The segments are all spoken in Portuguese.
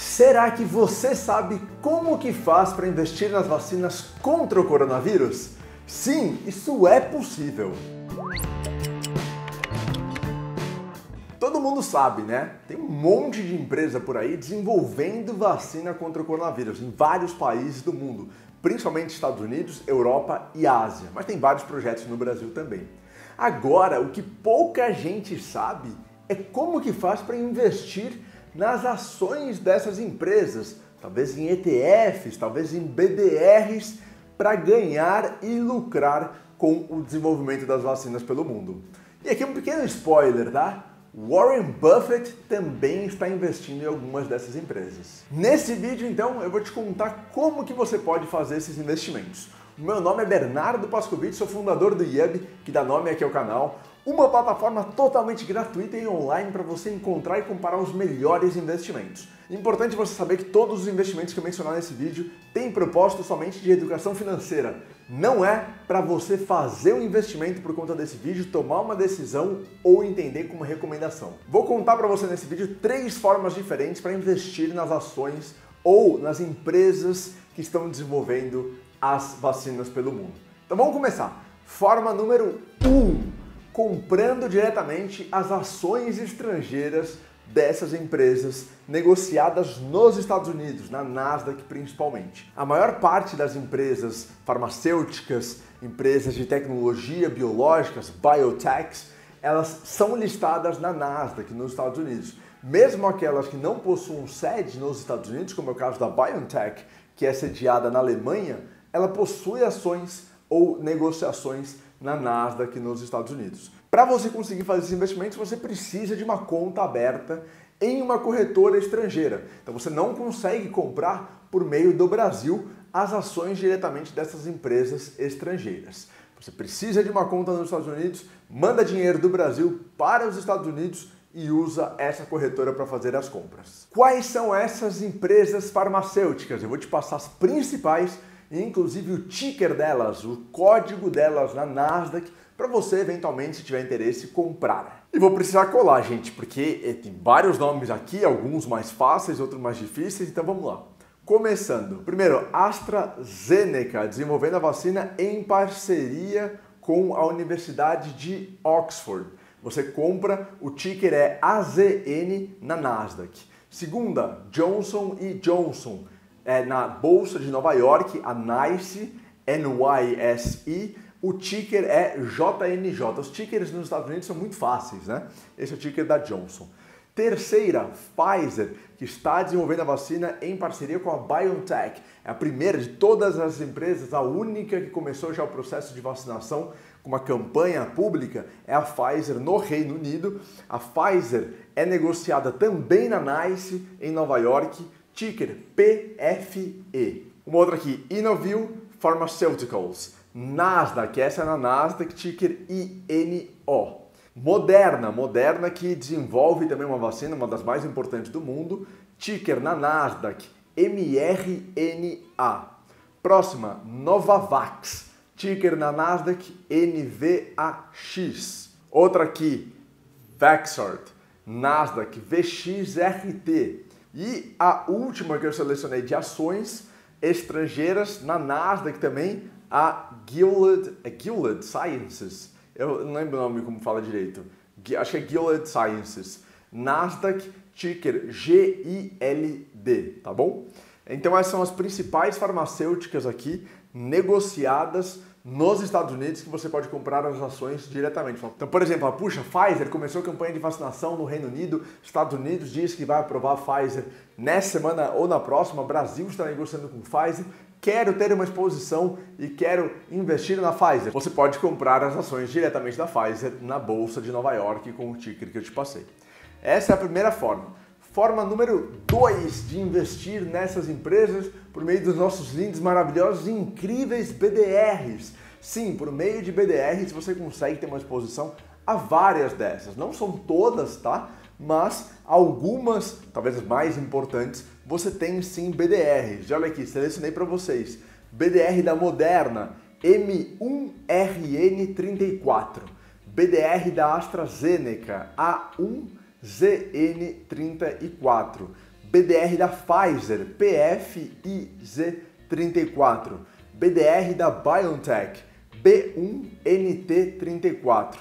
Será que você sabe como que faz para investir nas vacinas contra o coronavírus? Sim, isso é possível. Todo mundo sabe, né? Tem um monte de empresa por aí desenvolvendo vacina contra o coronavírus em vários países do mundo, principalmente Estados Unidos, Europa e Ásia, mas tem vários projetos no Brasil também. Agora, o que pouca gente sabe é como que faz para investir nas ações dessas empresas, talvez em ETFs, talvez em BDRs, para ganhar e lucrar com o desenvolvimento das vacinas pelo mundo. E aqui um pequeno spoiler, tá? Warren Buffett também está investindo em algumas dessas empresas. Nesse vídeo, então, eu vou te contar como que você pode fazer esses investimentos. Meu nome é Bernardo Pascovitch, sou fundador do IEB, que dá nome aqui ao canal, uma plataforma totalmente gratuita e online para você encontrar e comparar os melhores investimentos. Importante você saber que todos os investimentos que eu mencionar nesse vídeo têm propósito somente de educação financeira. Não é para você fazer um investimento por conta desse vídeo, tomar uma decisão ou entender como recomendação. Vou contar para você nesse vídeo três formas diferentes para investir nas ações ou nas empresas que estão desenvolvendo as vacinas pelo mundo. Então vamos começar. Forma número 1. Um, comprando diretamente as ações estrangeiras dessas empresas negociadas nos Estados Unidos, na Nasdaq principalmente. A maior parte das empresas farmacêuticas, empresas de tecnologia biológicas, biotechs, elas são listadas na Nasdaq nos Estados Unidos. Mesmo aquelas que não possuem sede nos Estados Unidos, como é o caso da BioNTech, que é sediada na Alemanha, ela possui ações ou negociações na Nasdaq nos Estados Unidos. Para você conseguir fazer esses investimentos, você precisa de uma conta aberta em uma corretora estrangeira. Então você não consegue comprar por meio do Brasil as ações diretamente dessas empresas estrangeiras. Você precisa de uma conta nos Estados Unidos, manda dinheiro do Brasil para os Estados Unidos e usa essa corretora para fazer as compras. Quais são essas empresas farmacêuticas? Eu vou te passar as principais inclusive o ticker delas, o código delas na Nasdaq, para você eventualmente, se tiver interesse, comprar. E vou precisar colar, gente, porque eh, tem vários nomes aqui, alguns mais fáceis, outros mais difíceis, então vamos lá. Começando. Primeiro, AstraZeneca, desenvolvendo a vacina em parceria com a Universidade de Oxford. Você compra, o ticker é AZN na Nasdaq. Segunda, Johnson Johnson, é, na Bolsa de Nova York, a NYSE, o ticker é JNJ. Os tickers nos Estados Unidos são muito fáceis, né? Esse é o ticker da Johnson. Terceira, Pfizer, que está desenvolvendo a vacina em parceria com a BioNTech. É a primeira de todas as empresas, a única que começou já o processo de vacinação com uma campanha pública é a Pfizer no Reino Unido. A Pfizer é negociada também na NICE em Nova York ticker PFE. Uma outra aqui, Inovil Pharmaceuticals. Nasdaq, essa é na Nasdaq, ticker INO. Moderna, Moderna que desenvolve também uma vacina, uma das mais importantes do mundo, ticker na Nasdaq, MRNA. Próxima, Novavax, ticker na Nasdaq, NVAX. Outra aqui, Vaxart, Nasdaq, VXRT. E a última que eu selecionei de ações estrangeiras na Nasdaq também, a Gilead, é Gilead Sciences. Eu não lembro o nome como fala direito. Acho que é Gilead Sciences. Nasdaq ticker GILD, tá bom? Então essas são as principais farmacêuticas aqui negociadas nos Estados Unidos que você pode comprar as ações diretamente. Então, por exemplo, a puxa, Pfizer começou a campanha de vacinação no Reino Unido, Estados Unidos diz que vai aprovar a Pfizer nessa semana ou na próxima, Brasil está negociando com Pfizer, quero ter uma exposição e quero investir na Pfizer. Você pode comprar as ações diretamente da Pfizer na bolsa de Nova York com o ticker que eu te passei. Essa é a primeira forma. Forma número 2 de investir nessas empresas por meio dos nossos lindos, maravilhosos e incríveis BDRs. Sim, por meio de BDRs você consegue ter uma exposição a várias dessas. Não são todas, tá? Mas algumas, talvez as mais importantes, você tem sim BDRs. olha aqui, selecionei para vocês. BDR da Moderna, M1RN34. BDR da AstraZeneca, A1 ZN34, BDR da Pfizer, PFIZ34, BDR da BioNTech, B1NT34,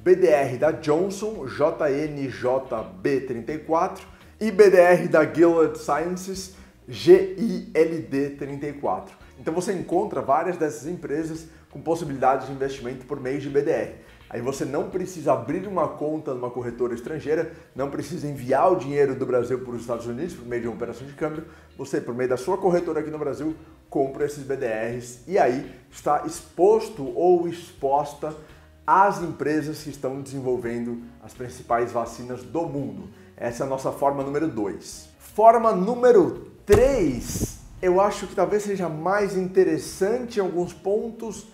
BDR da Johnson, JNJB34 e BDR da Gilead Sciences, GILD34. Então você encontra várias dessas empresas com possibilidades de investimento por meio de BDR. Aí você não precisa abrir uma conta numa corretora estrangeira, não precisa enviar o dinheiro do Brasil para os Estados Unidos por meio de uma operação de câmbio. Você, por meio da sua corretora aqui no Brasil, compra esses BDRs e aí está exposto ou exposta às empresas que estão desenvolvendo as principais vacinas do mundo. Essa é a nossa forma número 2. Forma número 3, eu acho que talvez seja mais interessante em alguns pontos,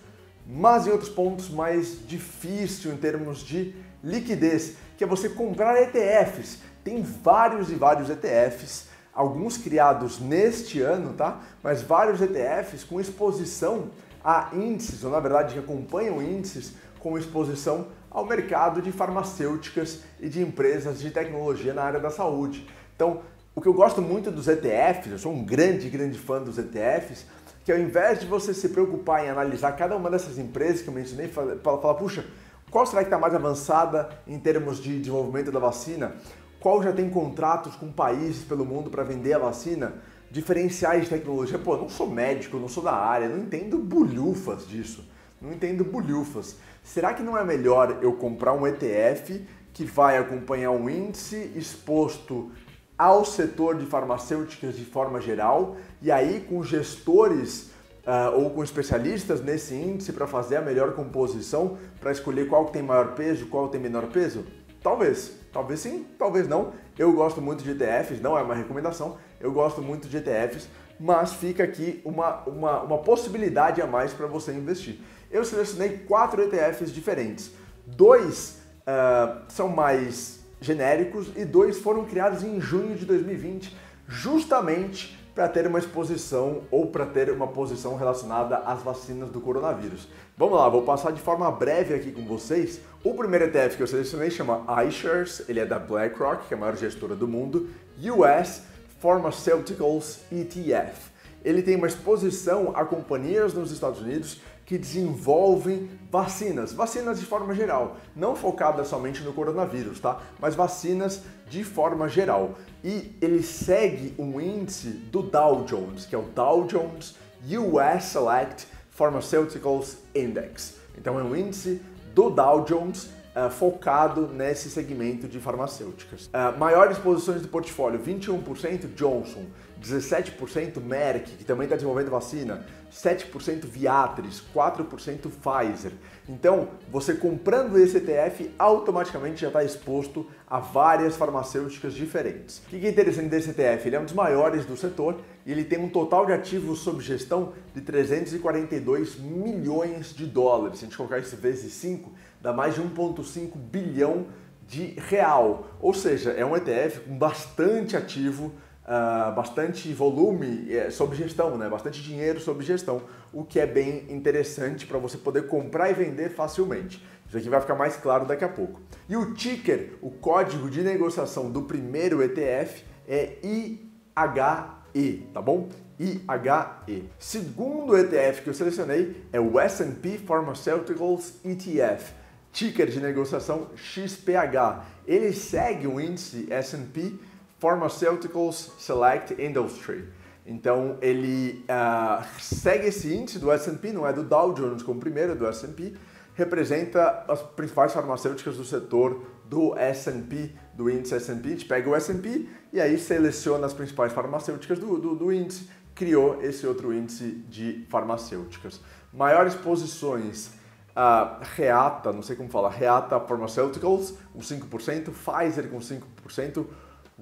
mas em outros pontos mais difícil em termos de liquidez, que é você comprar ETFs. Tem vários e vários ETFs alguns criados neste ano, tá? Mas vários ETFs com exposição a índices, ou na verdade que acompanham índices com exposição ao mercado de farmacêuticas e de empresas de tecnologia na área da saúde. Então, o que eu gosto muito dos ETFs, eu sou um grande, grande fã dos ETFs, que ao invés de você se preocupar em analisar cada uma dessas empresas que eu mencionei, falar puxa, qual será que está mais avançada em termos de desenvolvimento da vacina? qual já tem contratos com países pelo mundo para vender a vacina, diferenciais de tecnologia. Pô, não sou médico, não sou da área, não entendo bulhufas disso. Não entendo bulhufas. Será que não é melhor eu comprar um ETF que vai acompanhar um índice exposto ao setor de farmacêuticas de forma geral e aí com gestores uh, ou com especialistas nesse índice para fazer a melhor composição para escolher qual tem maior peso, qual tem menor peso? Talvez, talvez sim, talvez não. Eu gosto muito de ETFs, não é uma recomendação, eu gosto muito de ETFs, mas fica aqui uma, uma, uma possibilidade a mais para você investir. Eu selecionei quatro ETFs diferentes. Dois uh, são mais genéricos e dois foram criados em junho de 2020, justamente para ter uma exposição ou para ter uma posição relacionada às vacinas do coronavírus. Vamos lá, vou passar de forma breve aqui com vocês. O primeiro ETF que eu selecionei chama iShares, ele é da BlackRock, que é a maior gestora do mundo, US Pharmaceuticals ETF. Ele tem uma exposição a companhias nos Estados Unidos que desenvolvem vacinas, vacinas de forma geral, não focadas somente no coronavírus, tá? Mas vacinas de forma geral. E ele segue um índice do Dow Jones, que é o Dow Jones US Select Pharmaceuticals Index. Então é um índice do Dow Jones uh, focado nesse segmento de farmacêuticas. Uh, maiores posições do portfólio: 21% Johnson, 17% Merck, que também está desenvolvendo vacina, 7% Viatris, 4% Pfizer. Então, você comprando esse ETF, automaticamente já está exposto a várias farmacêuticas diferentes. O que é interessante desse ETF? Ele é um dos maiores do setor e ele tem um total de ativos sob gestão de 342 milhões de dólares. Se a gente colocar isso vezes 5, dá mais de 1,5 bilhão de real. Ou seja, é um ETF com bastante ativo, uh, bastante volume é, sob gestão, né? bastante dinheiro sob gestão, o que é bem interessante para você poder comprar e vender facilmente. Isso aqui vai ficar mais claro daqui a pouco. E o ticker, o código de negociação do primeiro ETF é IHE, tá bom? IHE. Segundo ETF que eu selecionei é o S&P Pharmaceuticals ETF ticker de negociação XPH. Ele segue o índice S&P Pharmaceuticals Select Industry. Então ele uh, segue esse índice do S&P, não é do Dow Jones como primeiro, é do S&P, representa as principais farmacêuticas do setor do S&P, do índice S&P. A gente pega o S&P e aí seleciona as principais farmacêuticas do, do, do índice, criou esse outro índice de farmacêuticas. Maiores posições a Reata, não sei como falar, Reata Pharmaceuticals com 5%, Pfizer com 5%,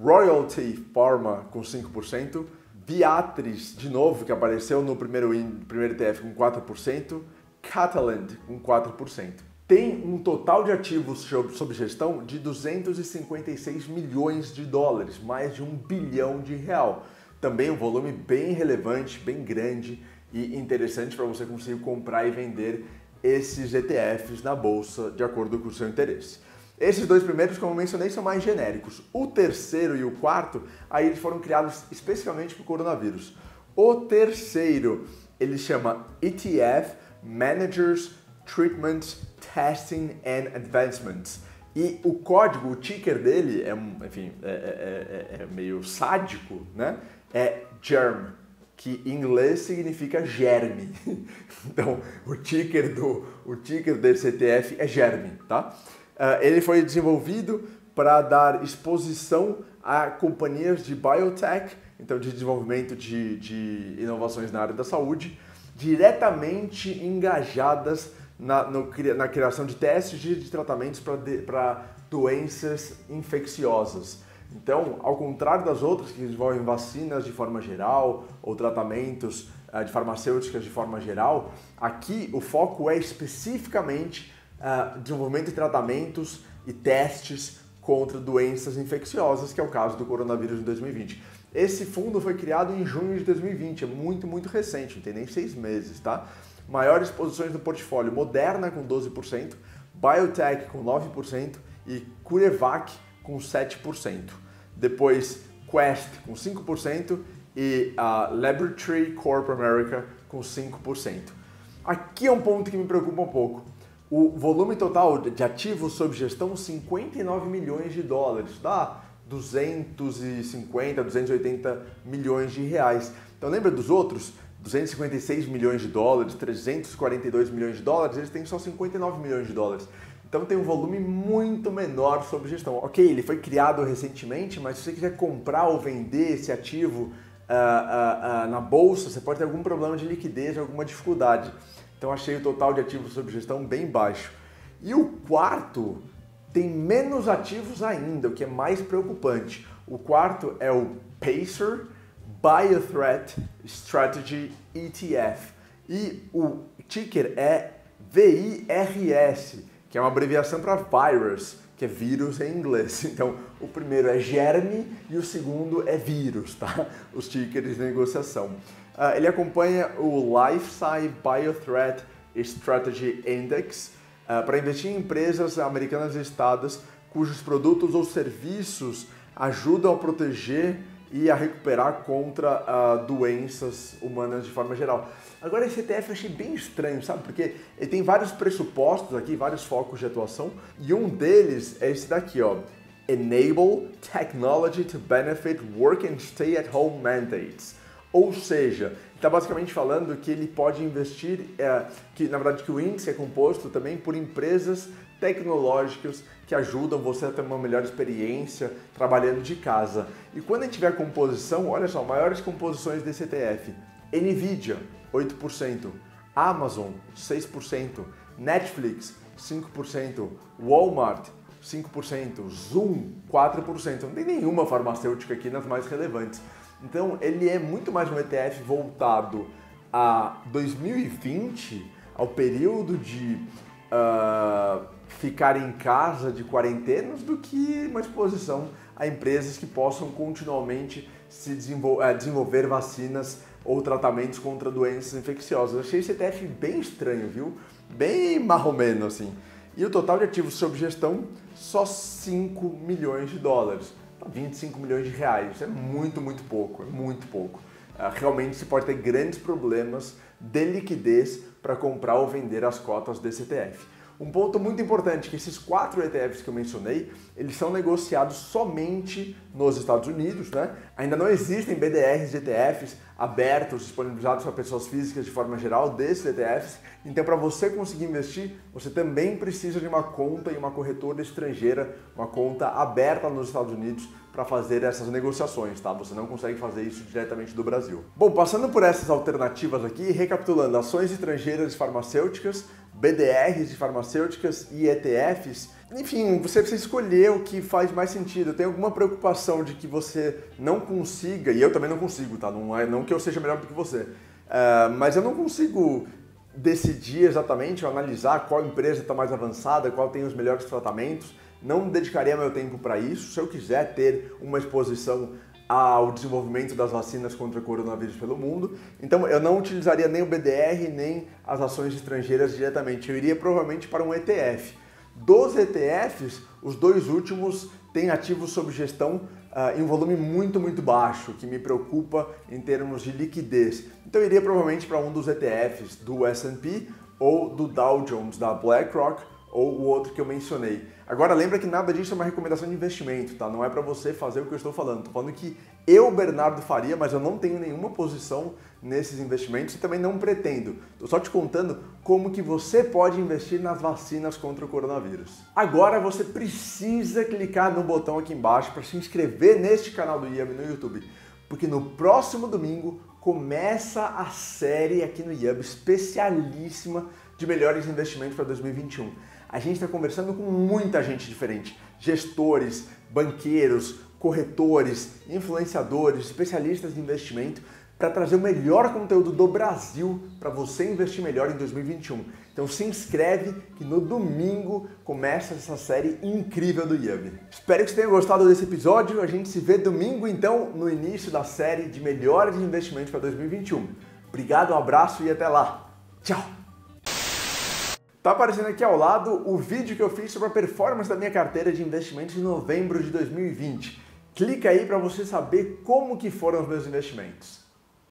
Royalty Pharma com 5%, Viatris, de novo, que apareceu no primeiro, primeiro ETF com 4%, Catalent com 4%. Tem um total de ativos sob gestão de 256 milhões de dólares, mais de um bilhão de real. Também um volume bem relevante, bem grande e interessante para você conseguir comprar e vender esses ETFs na bolsa de acordo com o seu interesse. Esses dois primeiros, como eu mencionei, são mais genéricos. O terceiro e o quarto, aí eles foram criados especificamente para o coronavírus. O terceiro, ele chama ETF, Managers, Treatments, Testing and Advancements. E o código, o ticker dele, é, enfim, é, é, é, é meio sádico, né? É GERM, que em inglês significa germe. Então, o ticker, do, o ticker desse ETF é germe, tá? Uh, ele foi desenvolvido para dar exposição a companhias de biotech, então de desenvolvimento de, de inovações na área da saúde, diretamente engajadas na, no, na criação de testes de, de tratamentos para doenças infecciosas. Então, ao contrário das outras que desenvolvem vacinas de forma geral ou tratamentos uh, de farmacêuticas de forma geral, aqui o foco é especificamente uh, desenvolvimento de tratamentos e testes contra doenças infecciosas, que é o caso do coronavírus de 2020. Esse fundo foi criado em junho de 2020, é muito, muito recente, não tem nem seis meses, tá? Maiores posições do portfólio, Moderna com 12%, Biotech com 9% e CureVac com 7%. Depois Quest com 5% e a Laboratory Corp America com 5%. Aqui é um ponto que me preocupa um pouco. O volume total de ativos sob gestão 59 milhões de dólares, dá 250, 280 milhões de reais. Então lembra dos outros? 256 milhões de dólares, 342 milhões de dólares, eles têm só 59 milhões de dólares. Então tem um volume muito menor sob gestão. Ok, ele foi criado recentemente, mas se você quiser comprar ou vender esse ativo uh, uh, uh, na bolsa, você pode ter algum problema de liquidez, alguma dificuldade. Então achei o total de ativos sob gestão bem baixo. E o quarto tem menos ativos ainda, o que é mais preocupante. O quarto é o Pacer Biothreat Strategy ETF. E o ticker é VIRS que é uma abreviação para virus, que é vírus em inglês. Então, o primeiro é germe e o segundo é vírus, tá? Os tickers de negociação. Uh, ele acompanha o Lifesci Biothreat Strategy Index uh, para investir em empresas americanas listadas cujos produtos ou serviços ajudam a proteger e a recuperar contra uh, doenças humanas de forma geral. Agora esse ETF eu achei bem estranho, sabe? Porque ele tem vários pressupostos aqui, vários focos de atuação, e um deles é esse daqui, ó. Enable technology to benefit work and stay at home mandates. Ou seja, está basicamente falando que ele pode investir, é, que na verdade que o índice é composto também por empresas tecnológicas que ajudam você a ter uma melhor experiência trabalhando de casa. E quando a gente tiver composição, olha só, maiores composições desse ETF. Nvidia, 8%, Amazon 6%, Netflix 5%, Walmart 5%, Zoom 4%. Não tem nenhuma farmacêutica aqui nas mais relevantes. Então ele é muito mais um ETF voltado a 2020, ao período de uh, ficar em casa de quarentenas, do que uma exposição a empresas que possam continuamente se desenvol uh, desenvolver vacinas ou tratamentos contra doenças infecciosas. Eu achei esse ETF bem estranho, viu? Bem marromeno, assim. E o total de ativos sob gestão, só 5 milhões de dólares. 25 milhões de reais. Isso é muito, muito pouco. É muito pouco. Ah, realmente se pode ter grandes problemas de liquidez para comprar ou vender as cotas desse ETF. Um ponto muito importante que esses quatro ETFs que eu mencionei, eles são negociados somente nos Estados Unidos, né? Ainda não existem BDRs de ETFs abertos, disponibilizados para pessoas físicas de forma geral desses ETFs. Então, para você conseguir investir, você também precisa de uma conta em uma corretora estrangeira, uma conta aberta nos Estados Unidos para fazer essas negociações, tá? Você não consegue fazer isso diretamente do Brasil. Bom, passando por essas alternativas aqui, recapitulando, ações estrangeiras farmacêuticas, BDRs de farmacêuticas e ETFs. Enfim, você precisa escolher o que faz mais sentido. Tem alguma preocupação de que você não consiga, e eu também não consigo, tá? Não é não que eu seja melhor do que você, uh, mas eu não consigo decidir exatamente, analisar qual empresa está mais avançada, qual tem os melhores tratamentos. Não dedicaria meu tempo para isso. Se eu quiser ter uma exposição ao desenvolvimento das vacinas contra o coronavírus pelo mundo. Então eu não utilizaria nem o BDR nem as ações estrangeiras diretamente. Eu iria provavelmente para um ETF. Dos ETFs, os dois últimos têm ativos sob gestão uh, em um volume muito, muito baixo, que me preocupa em termos de liquidez. Então eu iria provavelmente para um dos ETFs do S&P ou do Dow Jones da BlackRock ou o outro que eu mencionei. Agora lembra que nada disso é uma recomendação de investimento, tá? Não é para você fazer o que eu estou falando. Estou falando que eu, Bernardo, faria, mas eu não tenho nenhuma posição nesses investimentos e também não pretendo. Estou só te contando como que você pode investir nas vacinas contra o coronavírus. Agora você precisa clicar no botão aqui embaixo para se inscrever neste canal do IAB no YouTube, porque no próximo domingo começa a série aqui no IAB especialíssima de melhores investimentos para 2021 a gente está conversando com muita gente diferente: gestores, banqueiros, corretores, influenciadores, especialistas de investimento para trazer o melhor conteúdo do Brasil para você investir melhor em 2021. Então se inscreve que no domingo começa essa série incrível do Yami. Espero que você tenha gostado desse episódio. A gente se vê domingo então no início da série de melhores investimentos para 2021. Obrigado, um abraço e até lá. Tchau. Tá aparecendo aqui ao lado o vídeo que eu fiz sobre a performance da minha carteira de investimentos em novembro de 2020. Clica aí para você saber como que foram os meus investimentos.